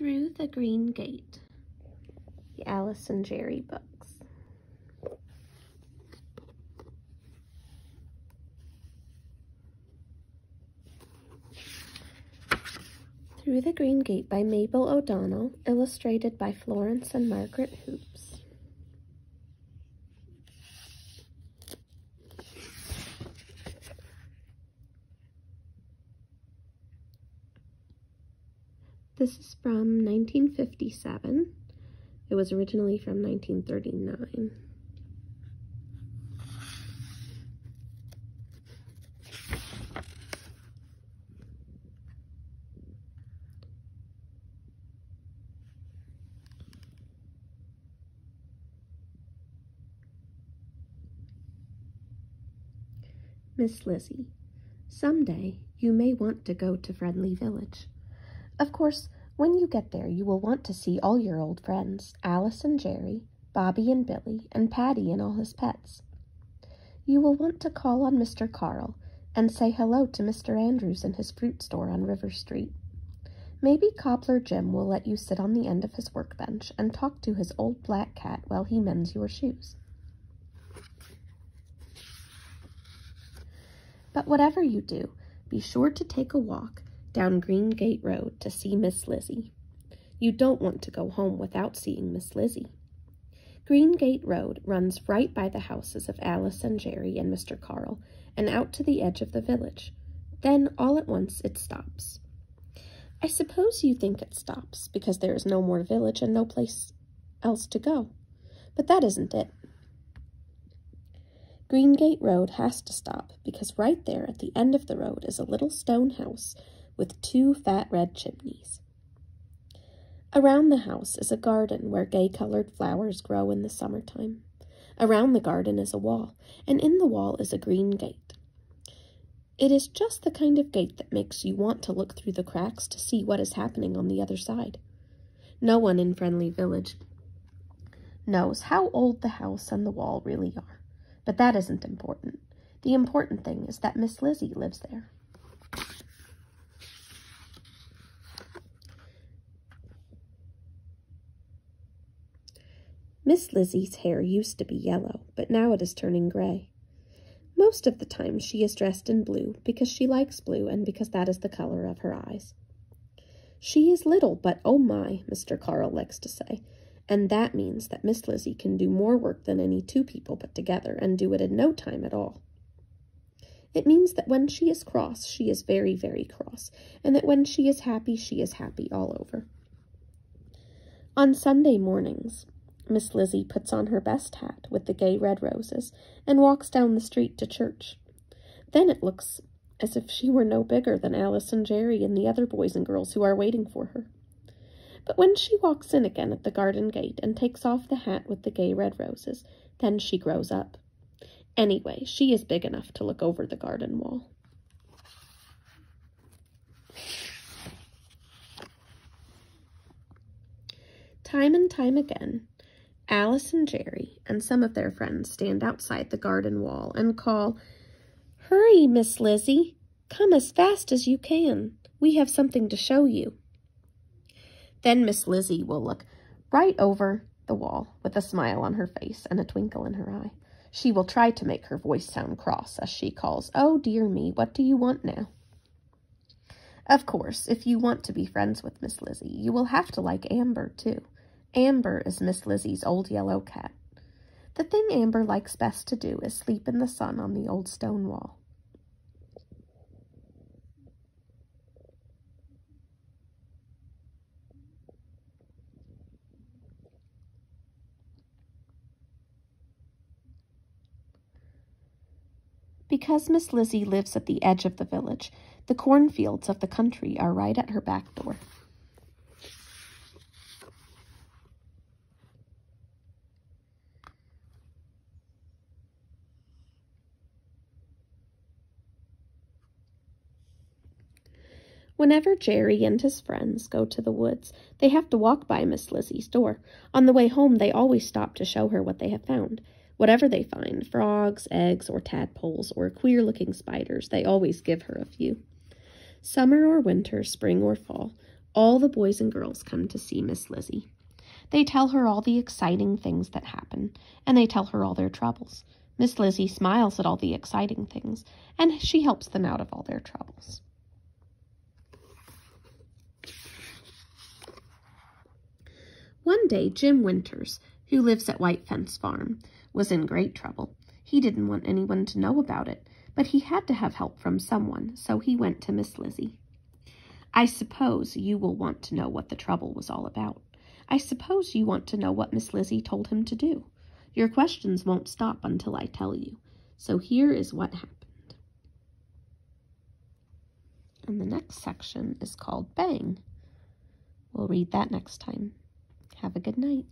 Through the Green Gate, the Alice and Jerry books. Through the Green Gate by Mabel O'Donnell, illustrated by Florence and Margaret Hoopes. This is from 1957. It was originally from 1939. Miss Lizzie, someday you may want to go to Friendly Village. Of course, when you get there, you will want to see all your old friends, Alice and Jerry, Bobby and Billy, and Paddy and all his pets. You will want to call on Mr. Carl and say hello to Mr. Andrews in his fruit store on River Street. Maybe Cobbler Jim will let you sit on the end of his workbench and talk to his old black cat while he mends your shoes. But whatever you do, be sure to take a walk down Green Gate Road to see Miss Lizzie. You don't want to go home without seeing Miss Lizzie. Green Gate Road runs right by the houses of Alice and Jerry and Mr. Carl and out to the edge of the village. Then, all at once, it stops. I suppose you think it stops because there is no more village and no place else to go. But that isn't it. Green Gate Road has to stop because right there at the end of the road is a little stone house with two fat red chimneys. Around the house is a garden where gay-colored flowers grow in the summertime. Around the garden is a wall, and in the wall is a green gate. It is just the kind of gate that makes you want to look through the cracks to see what is happening on the other side. No one in Friendly Village knows how old the house and the wall really are, but that isn't important. The important thing is that Miss Lizzie lives there. Miss Lizzie's hair used to be yellow, but now it is turning gray. Most of the time she is dressed in blue because she likes blue and because that is the color of her eyes. She is little, but oh my, Mr. Carl likes to say, and that means that Miss Lizzie can do more work than any two people put together and do it in no time at all. It means that when she is cross, she is very, very cross, and that when she is happy, she is happy all over. On Sunday mornings, Miss Lizzie puts on her best hat with the gay red roses and walks down the street to church. Then it looks as if she were no bigger than Alice and Jerry and the other boys and girls who are waiting for her. But when she walks in again at the garden gate and takes off the hat with the gay red roses, then she grows up. Anyway, she is big enough to look over the garden wall. Time and time again, Alice and Jerry and some of their friends stand outside the garden wall and call, Hurry, Miss Lizzie. Come as fast as you can. We have something to show you. Then Miss Lizzie will look right over the wall with a smile on her face and a twinkle in her eye. She will try to make her voice sound cross as she calls, Oh, dear me, what do you want now? Of course, if you want to be friends with Miss Lizzie, you will have to like Amber, too. Amber is Miss Lizzie's old yellow cat. The thing Amber likes best to do is sleep in the sun on the old stone wall. Because Miss Lizzie lives at the edge of the village, the cornfields of the country are right at her back door. Whenever Jerry and his friends go to the woods, they have to walk by Miss Lizzie's door. On the way home, they always stop to show her what they have found. Whatever they find, frogs, eggs, or tadpoles, or queer-looking spiders, they always give her a few. Summer or winter, spring or fall, All the boys and girls come to see Miss Lizzie. They tell her all the exciting things that happen, and they tell her all their troubles. Miss Lizzie smiles at all the exciting things, and she helps them out of all their troubles. One day, Jim Winters, who lives at White Fence Farm, was in great trouble. He didn't want anyone to know about it, but he had to have help from someone, so he went to Miss Lizzie. I suppose you will want to know what the trouble was all about. I suppose you want to know what Miss Lizzie told him to do. Your questions won't stop until I tell you. So here is what happened. And the next section is called Bang. We'll read that next time. Have a good night.